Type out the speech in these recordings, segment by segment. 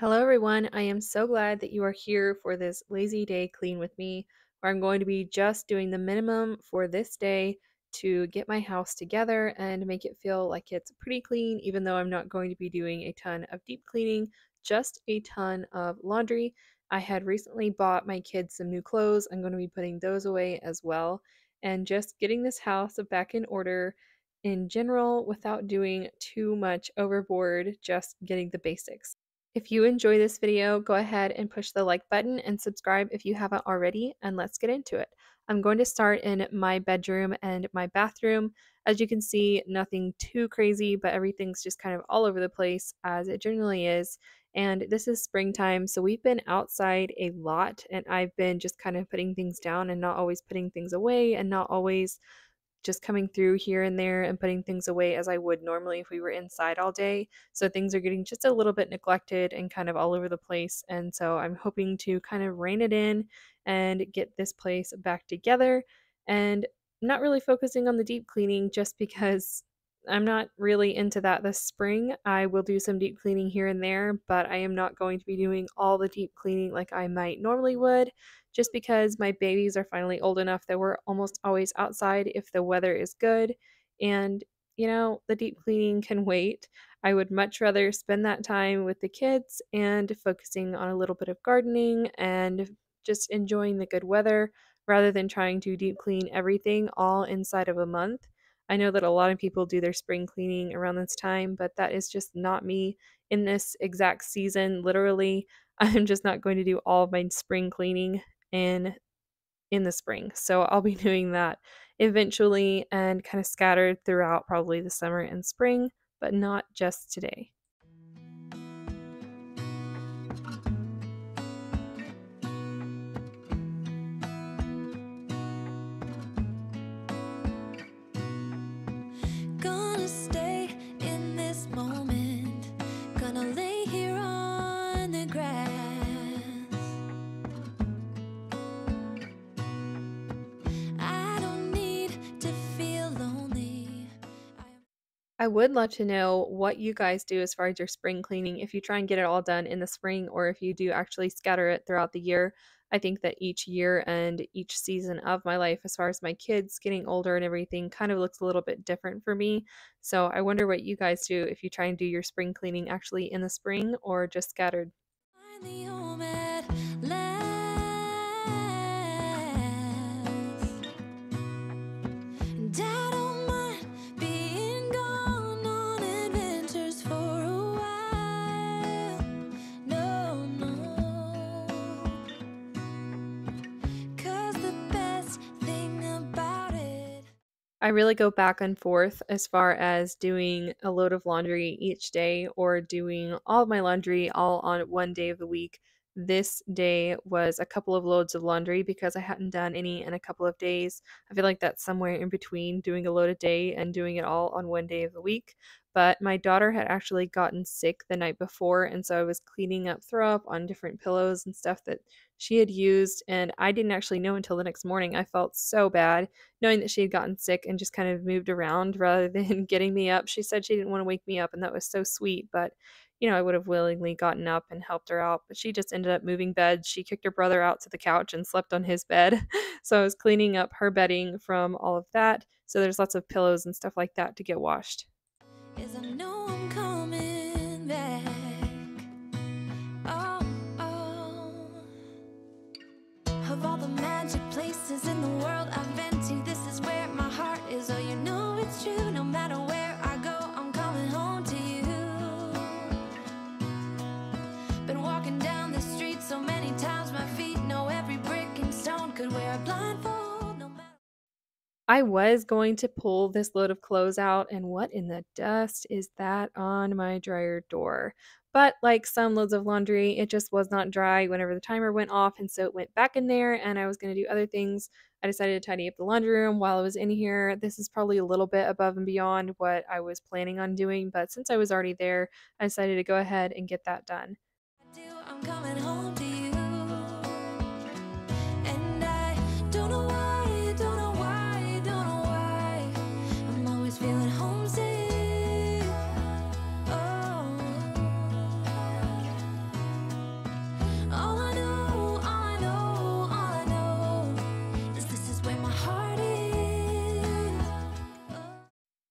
Hello, everyone. I am so glad that you are here for this lazy day clean with me, where I'm going to be just doing the minimum for this day to get my house together and make it feel like it's pretty clean, even though I'm not going to be doing a ton of deep cleaning, just a ton of laundry. I had recently bought my kids some new clothes. I'm going to be putting those away as well, and just getting this house back in order in general without doing too much overboard, just getting the basics. If you enjoy this video, go ahead and push the like button and subscribe if you haven't already, and let's get into it. I'm going to start in my bedroom and my bathroom. As you can see, nothing too crazy, but everything's just kind of all over the place as it generally is. And this is springtime, so we've been outside a lot, and I've been just kind of putting things down and not always putting things away and not always just coming through here and there and putting things away as I would normally if we were inside all day. So things are getting just a little bit neglected and kind of all over the place. And so I'm hoping to kind of rein it in and get this place back together and not really focusing on the deep cleaning just because I'm not really into that this spring. I will do some deep cleaning here and there, but I am not going to be doing all the deep cleaning like I might normally would, just because my babies are finally old enough that we're almost always outside if the weather is good. And, you know, the deep cleaning can wait. I would much rather spend that time with the kids and focusing on a little bit of gardening and just enjoying the good weather rather than trying to deep clean everything all inside of a month. I know that a lot of people do their spring cleaning around this time, but that is just not me in this exact season. Literally, I'm just not going to do all of my spring cleaning in in the spring. So I'll be doing that eventually and kind of scattered throughout probably the summer and spring, but not just today. I would love to know what you guys do as far as your spring cleaning, if you try and get it all done in the spring or if you do actually scatter it throughout the year. I think that each year and each season of my life, as far as my kids getting older and everything, kind of looks a little bit different for me. So I wonder what you guys do if you try and do your spring cleaning actually in the spring or just scattered. I really go back and forth as far as doing a load of laundry each day or doing all my laundry all on one day of the week. This day was a couple of loads of laundry because I hadn't done any in a couple of days. I feel like that's somewhere in between doing a load a day and doing it all on one day of the week. But my daughter had actually gotten sick the night before, and so I was cleaning up throw up on different pillows and stuff that she had used. And I didn't actually know until the next morning. I felt so bad knowing that she had gotten sick and just kind of moved around rather than getting me up. She said she didn't want to wake me up, and that was so sweet. But you know, I would have willingly gotten up and helped her out, but she just ended up moving beds. She kicked her brother out to the couch and slept on his bed. so I was cleaning up her bedding from all of that. So there's lots of pillows and stuff like that to get washed. Oh, oh. In the world I've been to, this is where my heart is. Oh, you know it's true. No matter where I was going to pull this load of clothes out, and what in the dust is that on my dryer door? But like some loads of laundry, it just was not dry whenever the timer went off, and so it went back in there, and I was going to do other things. I decided to tidy up the laundry room while I was in here. This is probably a little bit above and beyond what I was planning on doing, but since I was already there, I decided to go ahead and get that done. feeling homesick. Oh, all I know, all I know, all I know is this is where my heart is. Oh.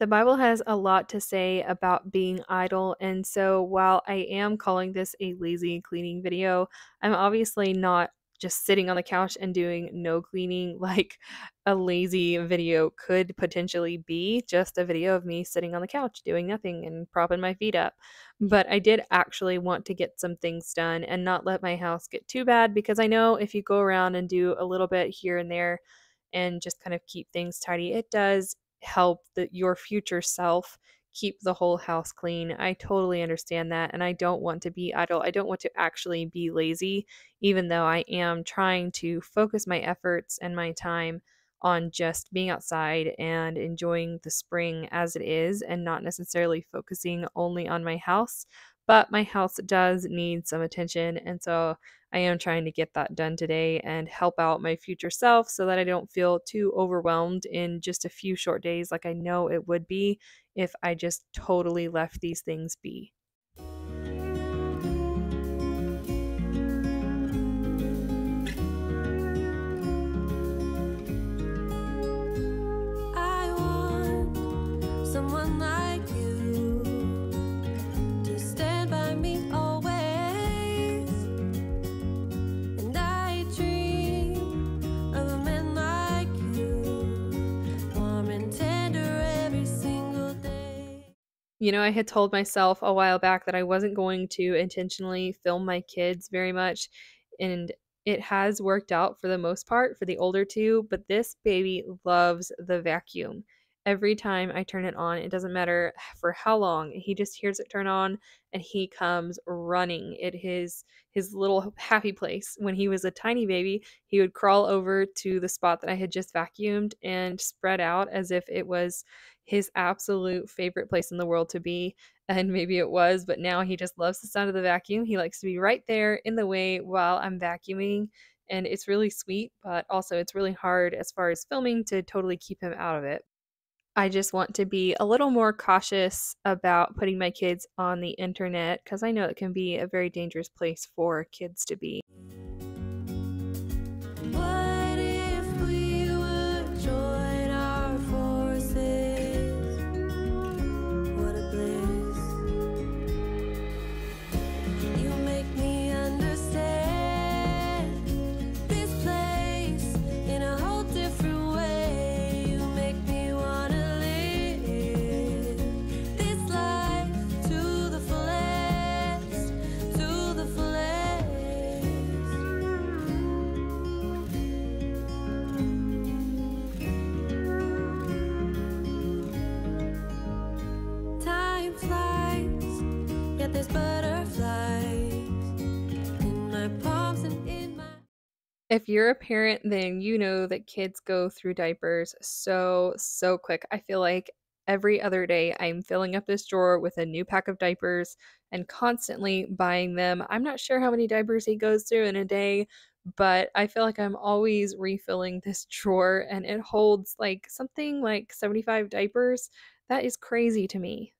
The Bible has a lot to say about being idle, and so while I am calling this a lazy cleaning video, I'm obviously not just sitting on the couch and doing no cleaning like a lazy video could potentially be just a video of me sitting on the couch doing nothing and propping my feet up. But I did actually want to get some things done and not let my house get too bad because I know if you go around and do a little bit here and there and just kind of keep things tidy, it does help the, your future self keep the whole house clean. I totally understand that. And I don't want to be idle. I don't want to actually be lazy, even though I am trying to focus my efforts and my time on just being outside and enjoying the spring as it is and not necessarily focusing only on my house. But my house does need some attention. And so I am trying to get that done today and help out my future self so that I don't feel too overwhelmed in just a few short days, like I know it would be if I just totally left these things be. You know, I had told myself a while back that I wasn't going to intentionally film my kids very much, and it has worked out for the most part for the older two, but this baby loves the vacuum. Every time I turn it on, it doesn't matter for how long, he just hears it turn on and he comes running. It is his his little happy place. When he was a tiny baby, he would crawl over to the spot that I had just vacuumed and spread out as if it was his absolute favorite place in the world to be. And maybe it was, but now he just loves the sound of the vacuum. He likes to be right there in the way while I'm vacuuming. And it's really sweet, but also it's really hard as far as filming to totally keep him out of it. I just want to be a little more cautious about putting my kids on the internet because I know it can be a very dangerous place for kids to be. If you're a parent, then you know that kids go through diapers so, so quick. I feel like every other day I'm filling up this drawer with a new pack of diapers and constantly buying them. I'm not sure how many diapers he goes through in a day, but I feel like I'm always refilling this drawer and it holds like something like 75 diapers. That is crazy to me.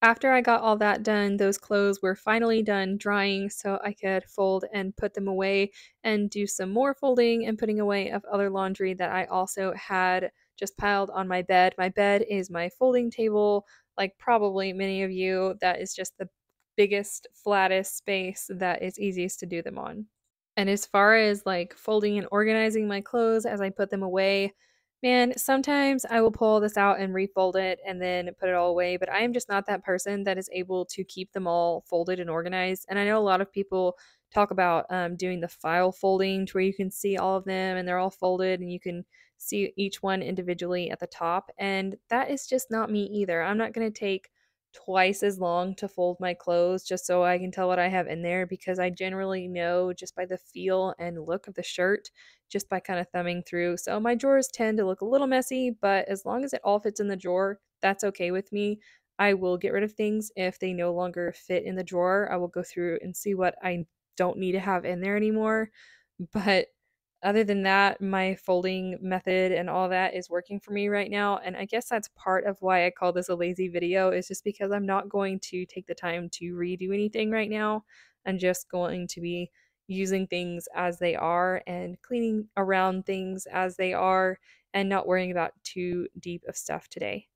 After I got all that done, those clothes were finally done drying so I could fold and put them away and do some more folding and putting away of other laundry that I also had just piled on my bed. My bed is my folding table, like probably many of you, that is just the biggest, flattest space that is easiest to do them on. And as far as like folding and organizing my clothes as I put them away, Man, sometimes I will pull this out and refold it and then put it all away, but I am just not that person that is able to keep them all folded and organized. And I know a lot of people talk about um, doing the file folding to where you can see all of them and they're all folded and you can see each one individually at the top. And that is just not me either. I'm not going to take twice as long to fold my clothes just so I can tell what I have in there because I generally know just by the feel and look of the shirt, just by kind of thumbing through. So my drawers tend to look a little messy, but as long as it all fits in the drawer, that's okay with me. I will get rid of things if they no longer fit in the drawer. I will go through and see what I don't need to have in there anymore. But other than that, my folding method and all that is working for me right now. And I guess that's part of why I call this a lazy video, is just because I'm not going to take the time to redo anything right now. I'm just going to be using things as they are and cleaning around things as they are and not worrying about too deep of stuff today.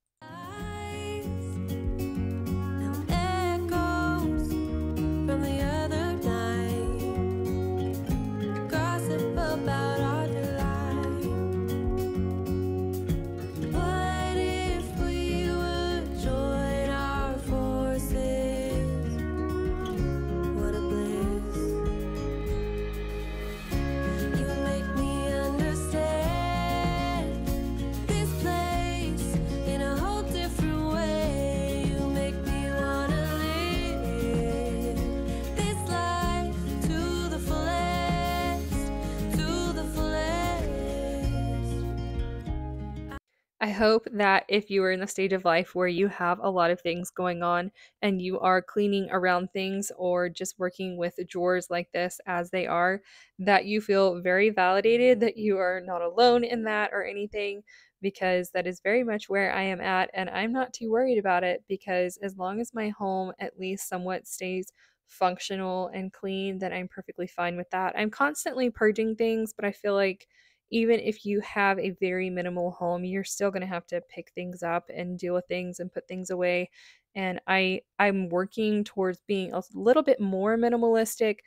I hope that if you are in the stage of life where you have a lot of things going on and you are cleaning around things or just working with drawers like this as they are, that you feel very validated that you are not alone in that or anything, because that is very much where I am at. And I'm not too worried about it because as long as my home at least somewhat stays functional and clean, then I'm perfectly fine with that. I'm constantly purging things, but I feel like even if you have a very minimal home, you're still going to have to pick things up and deal with things and put things away. And I I'm working towards being a little bit more minimalistic,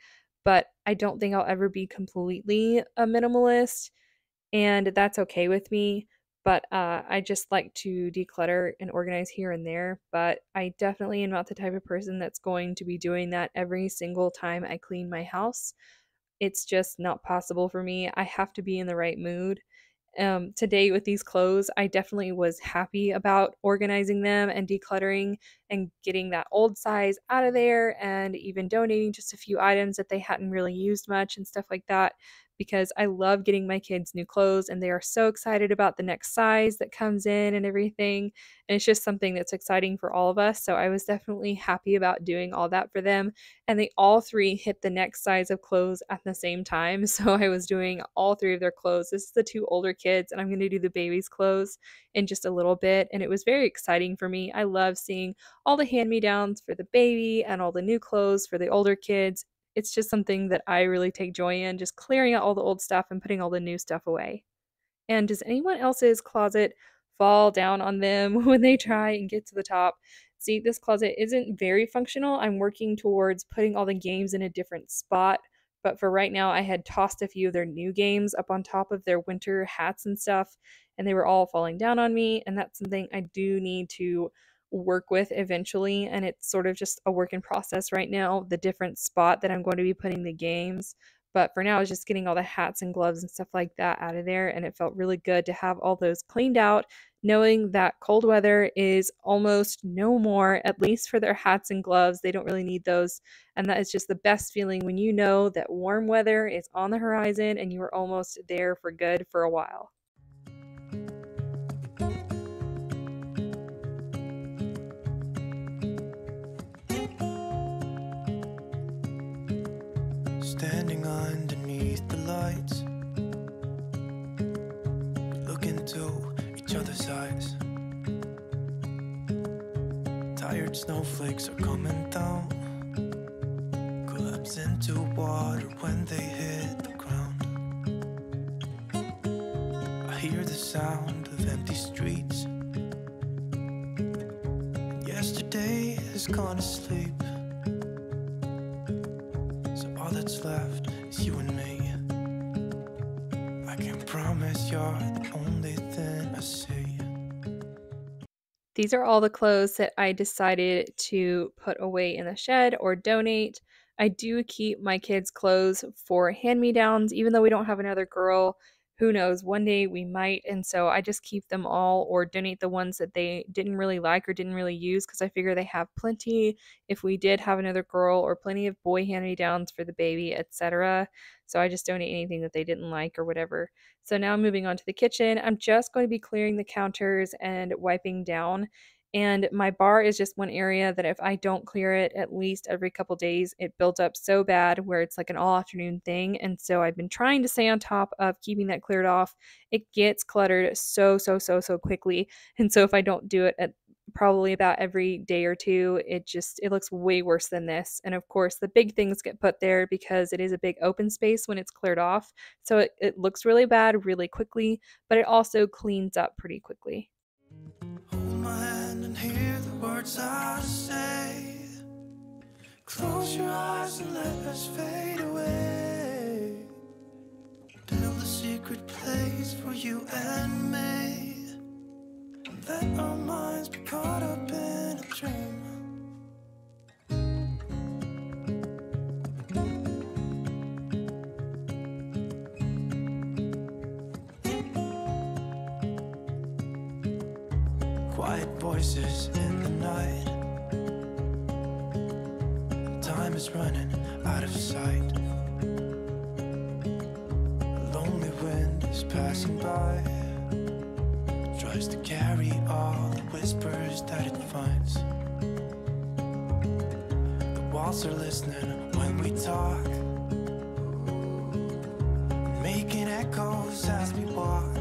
but I don't think I'll ever be completely a minimalist, and that's okay with me. But uh, I just like to declutter and organize here and there. But I definitely am not the type of person that's going to be doing that every single time I clean my house. It's just not possible for me. I have to be in the right mood. Um, today with these clothes, I definitely was happy about organizing them and decluttering and getting that old size out of there and even donating just a few items that they hadn't really used much and stuff like that because I love getting my kids new clothes and they are so excited about the next size that comes in and everything. And it's just something that's exciting for all of us. So I was definitely happy about doing all that for them. And they all three hit the next size of clothes at the same time. So I was doing all three of their clothes. This is the two older kids, and I'm going to do the baby's clothes in just a little bit. And it was very exciting for me. I love seeing all the hand me downs for the baby and all the new clothes for the older kids it's just something that I really take joy in, just clearing out all the old stuff and putting all the new stuff away. And does anyone else's closet fall down on them when they try and get to the top? See, this closet isn't very functional. I'm working towards putting all the games in a different spot. But for right now, I had tossed a few of their new games up on top of their winter hats and stuff, and they were all falling down on me. And that's something I do need to work with eventually and it's sort of just a work in process right now the different spot that i'm going to be putting the games but for now, I was just getting all the hats and gloves and stuff like that out of there. And it felt really good to have all those cleaned out, knowing that cold weather is almost no more, at least for their hats and gloves. They don't really need those. And that is just the best feeling when you know that warm weather is on the horizon and you are almost there for good for a while. Standing underneath the lights, look into each other's eyes. Tired snowflakes are coming down, collapse into water when they hit the ground. I hear the sound of empty streets. Yesterday has gone to sleep. These are all the clothes that I decided to put away in the shed or donate. I do keep my kids' clothes for hand me downs, even though we don't have another girl. Who knows? One day we might. And so I just keep them all or donate the ones that they didn't really like or didn't really use because I figure they have plenty if we did have another girl or plenty of boy hand me downs for the baby, etc. So I just donate anything that they didn't like or whatever. So now moving on to the kitchen, I'm just going to be clearing the counters and wiping down. And my bar is just one area that if I don't clear it at least every couple days, it builds up so bad where it's like an all afternoon thing. And so I've been trying to stay on top of keeping that cleared off. It gets cluttered so, so, so, so quickly. And so if I don't do it at probably about every day or two, it just it looks way worse than this. And of course, the big things get put there because it is a big open space when it's cleared off. So it, it looks really bad really quickly, but it also cleans up pretty quickly. Oh words I say. Close your eyes and let us fade away. Build a secret place for you and me. Let our minds be caught up in a dream. Quiet voices Running out of sight. A lonely wind is passing by. Try tries to carry all the whispers that it finds. The walls are listening when we talk, making echoes as we walk.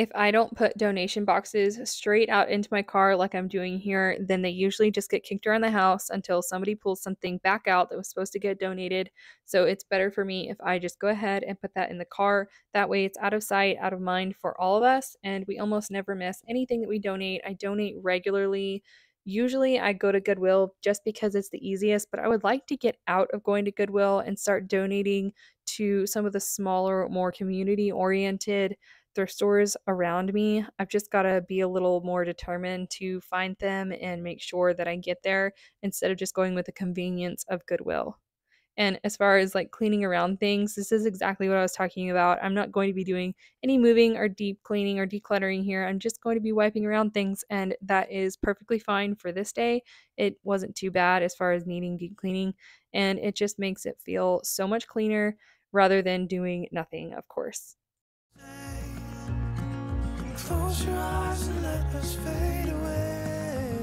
If I don't put donation boxes straight out into my car like I'm doing here, then they usually just get kicked around the house until somebody pulls something back out that was supposed to get donated. So it's better for me if I just go ahead and put that in the car. That way it's out of sight, out of mind for all of us, and we almost never miss anything that we donate. I donate regularly. Usually I go to Goodwill just because it's the easiest, but I would like to get out of going to Goodwill and start donating to some of the smaller, more community oriented thrift stores around me. I've just got to be a little more determined to find them and make sure that I get there instead of just going with the convenience of Goodwill. And as far as like cleaning around things, this is exactly what I was talking about. I'm not going to be doing any moving or deep cleaning or decluttering here. I'm just going to be wiping around things, and that is perfectly fine for this day. It wasn't too bad as far as needing deep cleaning, and it just makes it feel so much cleaner rather than doing nothing, of course. Close your eyes and let us fade away.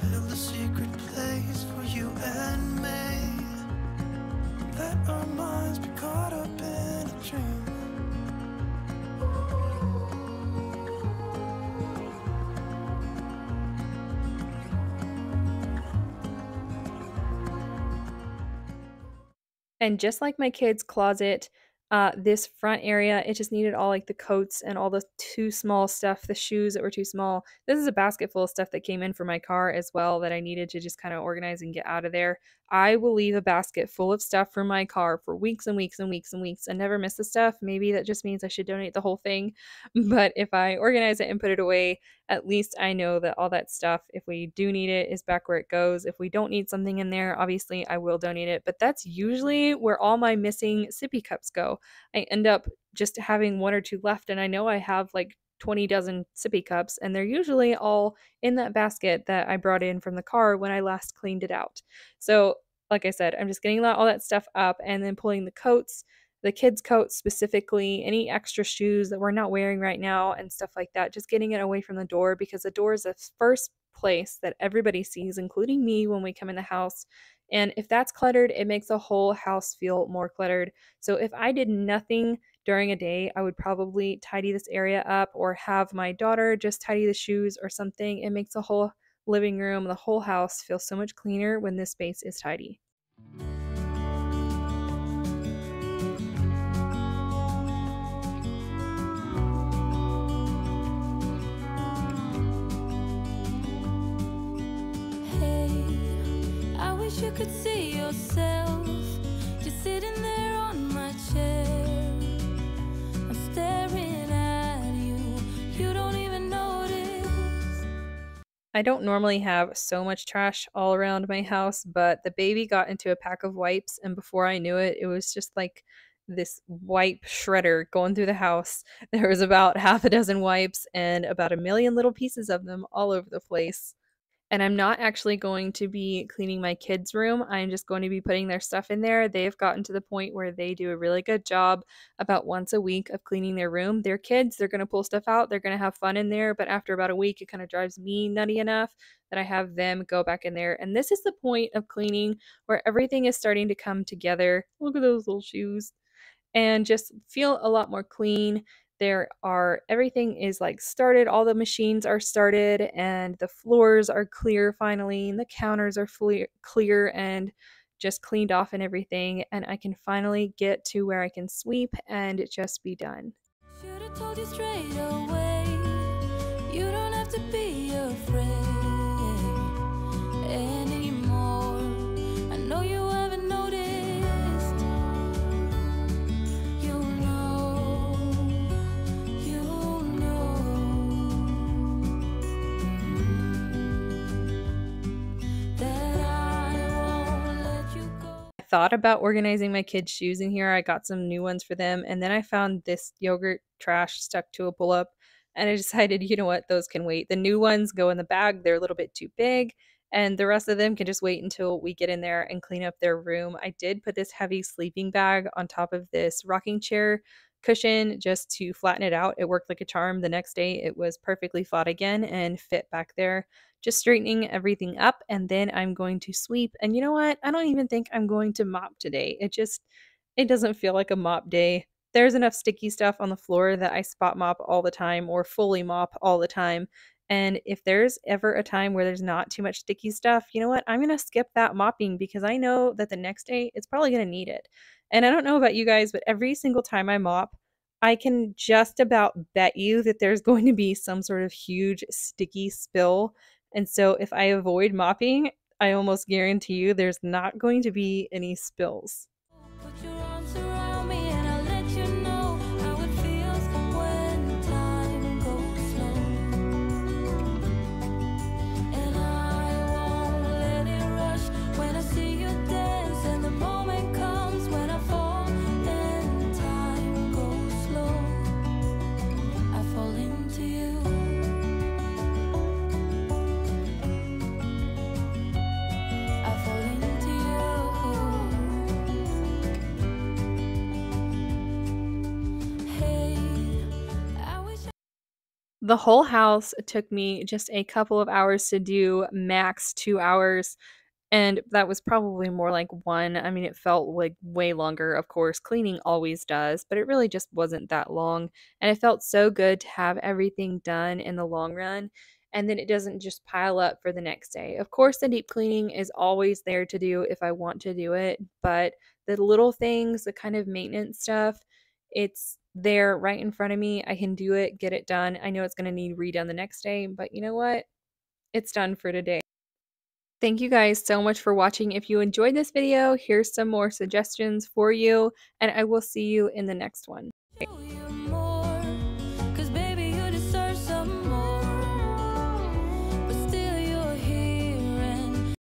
Build a secret place for you and me. Let our minds be caught up in a dream. And just like my kid's closet, uh, this front area, it just needed all like the coats and all the too small stuff, the shoes that were too small. This is a basket full of stuff that came in for my car as well that I needed to just kind of organize and get out of there. I will leave a basket full of stuff for my car for weeks and weeks and weeks and weeks and never miss the stuff. Maybe that just means I should donate the whole thing. But if I organize it and put it away, at least I know that all that stuff, if we do need it, is back where it goes. If we don't need something in there, obviously I will donate it. But that's usually where all my missing sippy cups go. I end up just having one or two left, and I know I have like 20 dozen sippy cups, and they're usually all in that basket that I brought in from the car when I last cleaned it out. So, like I said, I'm just getting all that stuff up and then pulling the coats, the kids' coats specifically, any extra shoes that we're not wearing right now, and stuff like that, just getting it away from the door because the door is the first place that everybody sees, including me, when we come in the house. And if that's cluttered, it makes the whole house feel more cluttered. So if I did nothing during a day, I would probably tidy this area up or have my daughter just tidy the shoes or something. It makes the whole living room, the whole house feels so much cleaner when this space is tidy. You could see yourself just sitting there on my chair. I'm staring I don't normally have so much trash all around my house, but the baby got into a pack of wipes, and before I knew it, it was just like this wipe shredder going through the house. There was about half a dozen wipes and about a million little pieces of them all over the place. And I'm not actually going to be cleaning my kids' room. I'm just going to be putting their stuff in there. They have gotten to the point where they do a really good job about once a week of cleaning their room. They're kids, they're going to pull stuff out, they're going to have fun in there. But after about a week, it kind of drives me nutty enough that I have them go back in there. And this is the point of cleaning where everything is starting to come together. Look at those little shoes. And just feel a lot more clean there are everything is like started all the machines are started and the floors are clear finally and the counters are fully clear and just cleaned off and everything and i can finally get to where i can sweep and just be done thought about organizing my kids' shoes in here. I got some new ones for them, and then I found this yogurt trash stuck to a pull up. and I decided, you know what, those can wait. The new ones go in the bag, they're a little bit too big, and the rest of them can just wait until we get in there and clean up their room. I did put this heavy sleeping bag on top of this rocking chair cushion just to flatten it out. It worked like a charm. The next day, it was perfectly flat again and fit back there. Just straightening everything up, and then I'm going to sweep. And you know what? I don't even think I'm going to mop today. It just, it doesn't feel like a mop day. There's enough sticky stuff on the floor that I spot mop all the time or fully mop all the time. And if there's ever a time where there's not too much sticky stuff, you know what? I'm going to skip that mopping because I know that the next day it's probably going to need it. And I don't know about you guys, but every single time I mop, I can just about bet you that there's going to be some sort of huge sticky spill. And so if I avoid mopping, I almost guarantee you there's not going to be any spills. The whole house took me just a couple of hours to do, max two hours. And that was probably more like one. I mean, it felt like way longer, of course. Cleaning always does, but it really just wasn't that long. And it felt so good to have everything done in the long run. And then it doesn't just pile up for the next day. Of course, the deep cleaning is always there to do if I want to do it, but the little things, the kind of maintenance stuff, it's there right in front of me. I can do it, get it done. I know it's going to need redone the next day, but you know what? It's done for today. Thank you guys so much for watching. If you enjoyed this video, here's some more suggestions for you, and I will see you in the next one.